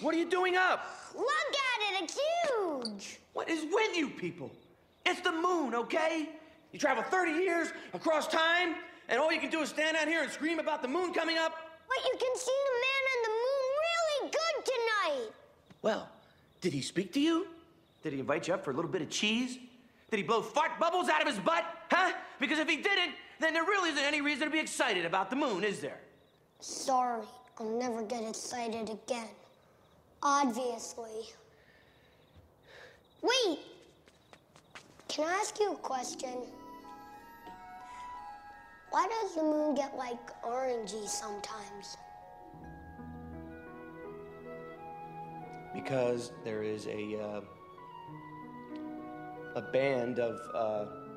What are you doing up? Look at it, it's huge. What is with you people? It's the moon, okay? You travel 30 years across time, and all you can do is stand out here and scream about the moon coming up? But you can see the man on the moon really good tonight. Well, did he speak to you? Did he invite you up for a little bit of cheese? Did he blow fart bubbles out of his butt? Huh? Because if he didn't, then there really isn't any reason to be excited about the moon, is there? Sorry, I'll never get excited again. Obviously. Wait! Can I ask you a question? Why does the moon get like orangey sometimes? Because there is a uh, a band of uh,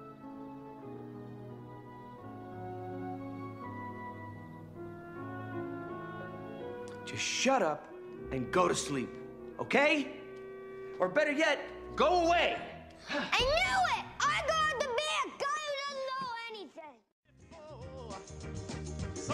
Just shut up and go to sleep, okay? Or better yet, go away. I knew it! I got the big guy who doesn't know anything. So